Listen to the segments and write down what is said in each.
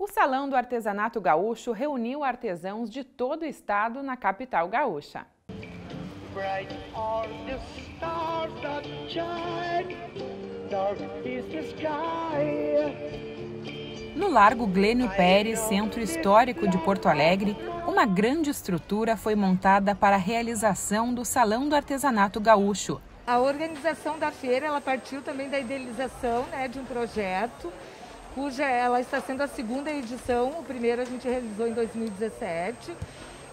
O Salão do Artesanato Gaúcho reuniu artesãos de todo o estado na capital gaúcha. No Largo Glênio Pérez, centro histórico de Porto Alegre, uma grande estrutura foi montada para a realização do Salão do Artesanato Gaúcho. A organização da feira ela partiu também da idealização né, de um projeto cuja ela está sendo a segunda edição. O primeiro a gente realizou em 2017.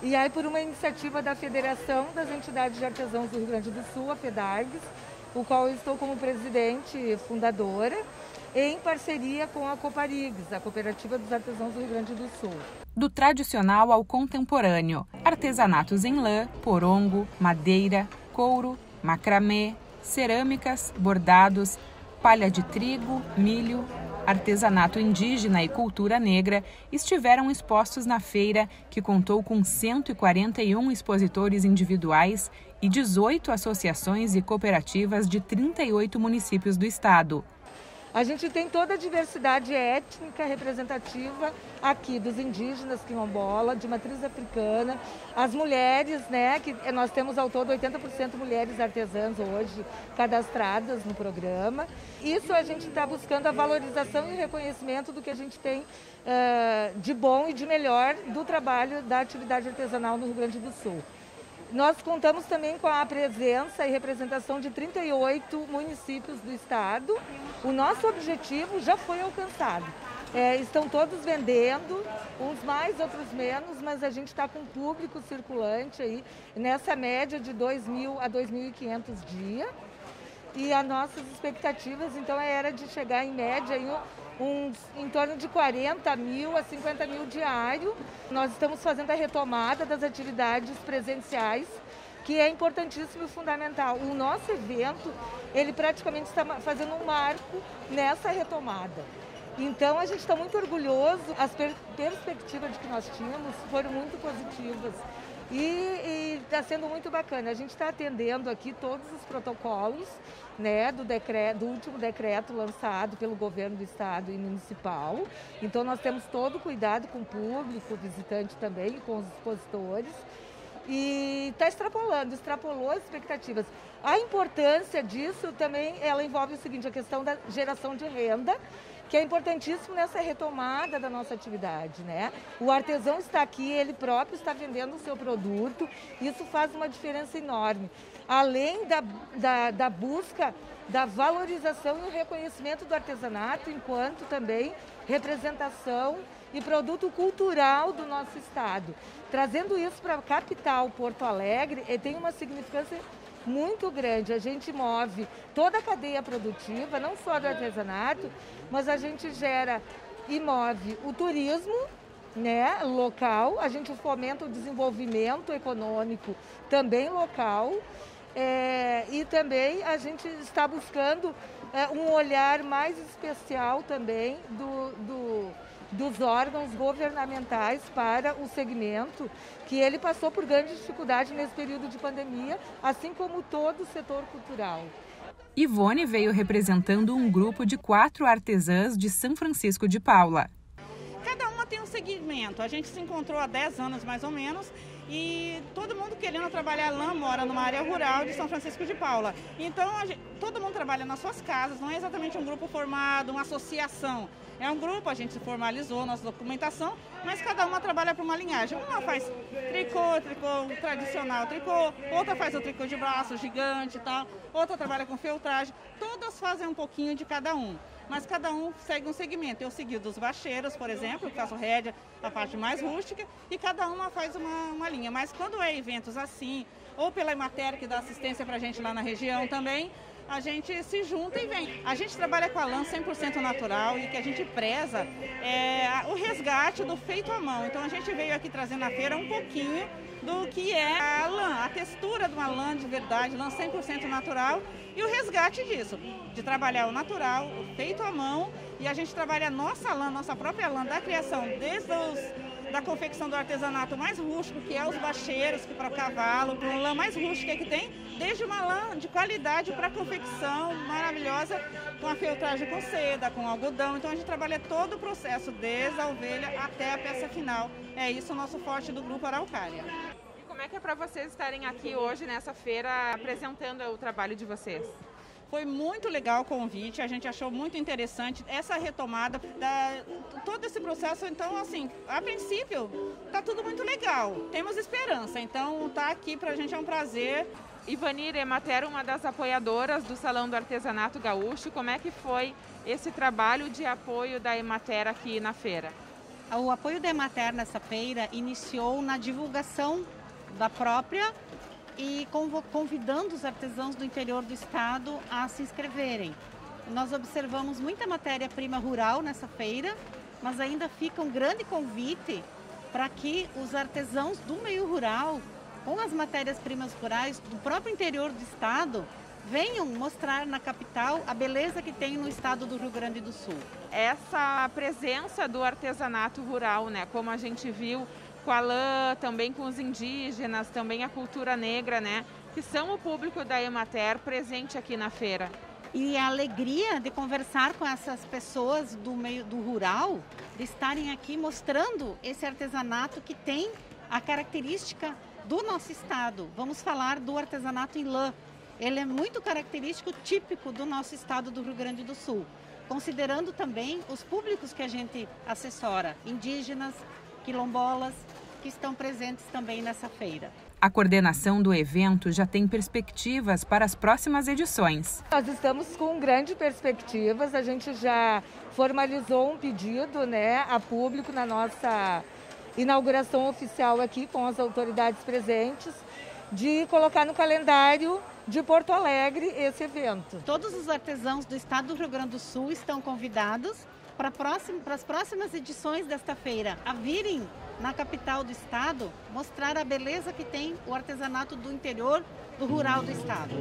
E aí, por uma iniciativa da Federação das Entidades de Artesãos do Rio Grande do Sul, a FEDARGS, o qual estou como presidente fundadora, em parceria com a Coparigs, a Cooperativa dos Artesãos do Rio Grande do Sul. Do tradicional ao contemporâneo, artesanatos em lã, porongo, madeira, couro, macramê, cerâmicas, bordados, palha de trigo, milho, artesanato indígena e cultura negra estiveram expostos na feira, que contou com 141 expositores individuais e 18 associações e cooperativas de 38 municípios do estado. A gente tem toda a diversidade étnica representativa aqui dos indígenas quilombola, de matriz africana, as mulheres, né, que nós temos ao todo 80% mulheres artesãs hoje cadastradas no programa. Isso a gente está buscando a valorização e reconhecimento do que a gente tem uh, de bom e de melhor do trabalho da atividade artesanal no Rio Grande do Sul. Nós contamos também com a presença e representação de 38 municípios do estado. O nosso objetivo já foi alcançado. É, estão todos vendendo, uns mais, outros menos, mas a gente está com público circulante aí nessa média de 2.000 a 2.500 dias. E as nossas expectativas, então, era de chegar em média em uns, em torno de 40 mil a 50 mil diário. Nós estamos fazendo a retomada das atividades presenciais, que é importantíssimo e fundamental. O nosso evento, ele praticamente está fazendo um marco nessa retomada. Então a gente está muito orgulhoso, as per perspectivas de que nós tínhamos foram muito positivas. E está sendo muito bacana. A gente está atendendo aqui todos os protocolos né, do, decreto, do último decreto lançado pelo governo do estado e municipal. Então nós temos todo o cuidado com o público, visitante também, com os expositores. E está extrapolando, extrapolou as expectativas. A importância disso também, ela envolve o seguinte, a questão da geração de renda que é importantíssimo nessa retomada da nossa atividade, né? O artesão está aqui, ele próprio está vendendo o seu produto, isso faz uma diferença enorme. Além da, da, da busca da valorização e o reconhecimento do artesanato, enquanto também representação e produto cultural do nosso estado. Trazendo isso para a capital, Porto Alegre, tem uma significância muito grande. A gente move toda a cadeia produtiva, não só do artesanato, mas a gente gera e move o turismo né, local, a gente fomenta o desenvolvimento econômico também local é, e também a gente está buscando é, um olhar mais especial também do, do dos órgãos governamentais para o segmento, que ele passou por grande dificuldade nesse período de pandemia, assim como todo o setor cultural. Ivone veio representando um grupo de quatro artesãs de São Francisco de Paula. Cada uma tem um segmento. A gente se encontrou há 10 anos mais ou menos e todo mundo querendo trabalhar lã mora numa área rural de São Francisco de Paula. Então gente, todo mundo trabalha nas suas casas, não é exatamente um grupo formado, uma associação. É um grupo, a gente formalizou nossa documentação, mas cada uma trabalha para uma linhagem. Uma faz tricô, tricô tradicional, tricô, outra faz o tricô de braço gigante e tal, outra trabalha com feltragem. Todas fazem um pouquinho de cada um mas cada um segue um segmento. Eu segui dos bacheiros, por exemplo, que faço rédea, a parte mais rústica, e cada uma faz uma, uma linha. Mas quando é eventos assim, ou pela Imater, que dá assistência para a gente lá na região também, a gente se junta e vem. A gente trabalha com a lã 100% natural e que a gente preza é o resgate do feito à mão. Então a gente veio aqui trazer na feira um pouquinho do que é a lã, a textura de uma lã de verdade, lã 100% natural e o resgate disso, de trabalhar o natural, o feito à mão E a gente trabalha a nossa lã, nossa própria lã da criação, desde os da confecção do artesanato mais rústico, que é os bacheiros, que para cavalo, para lã mais rústica que tem, desde uma lã de qualidade para confecção maravilhosa, com a filtragem com seda, com algodão. Então a gente trabalha todo o processo, desde a ovelha até a peça final. É isso o nosso forte do Grupo Araucária. E como é que é para vocês estarem aqui hoje nessa feira apresentando o trabalho de vocês? Foi muito legal o convite, a gente achou muito interessante essa retomada da todo esse processo. Então, assim, a princípio, tá tudo muito legal. Temos esperança. Então, tá aqui para a gente é um prazer. Ivanir Emater, uma das apoiadoras do Salão do Artesanato Gaúcho, como é que foi esse trabalho de apoio da Emater aqui na feira? O apoio da Emater nessa feira iniciou na divulgação da própria e convidando os artesãos do interior do estado a se inscreverem. Nós observamos muita matéria-prima rural nessa feira, mas ainda fica um grande convite para que os artesãos do meio rural, com as matérias-primas rurais do próprio interior do estado, venham mostrar na capital a beleza que tem no estado do Rio Grande do Sul. Essa presença do artesanato rural, né, como a gente viu com a lã, também com os indígenas, também a cultura negra, né? Que são o público da Emater presente aqui na feira. E a alegria de conversar com essas pessoas do meio do rural, de estarem aqui mostrando esse artesanato que tem a característica do nosso estado. Vamos falar do artesanato em lã. Ele é muito característico, típico do nosso estado do Rio Grande do Sul, considerando também os públicos que a gente assessora, indígenas, quilombolas, que estão presentes também nessa feira. A coordenação do evento já tem perspectivas para as próximas edições. Nós estamos com grandes perspectivas, a gente já formalizou um pedido né, a público na nossa inauguração oficial aqui com as autoridades presentes de colocar no calendário de Porto Alegre esse evento. Todos os artesãos do estado do Rio Grande do Sul estão convidados para, próximo, para as próximas edições desta feira a virem na capital do estado mostrar a beleza que tem o artesanato do interior, do rural do estado.